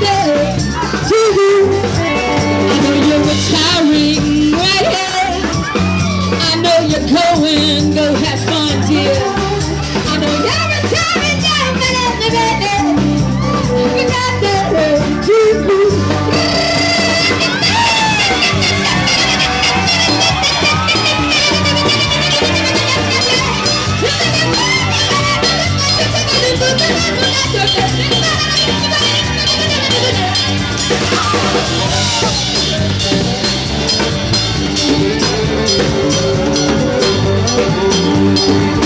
I know you're retiring right. I know you're going, go have fun, dear. Happy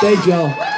Thank y'all.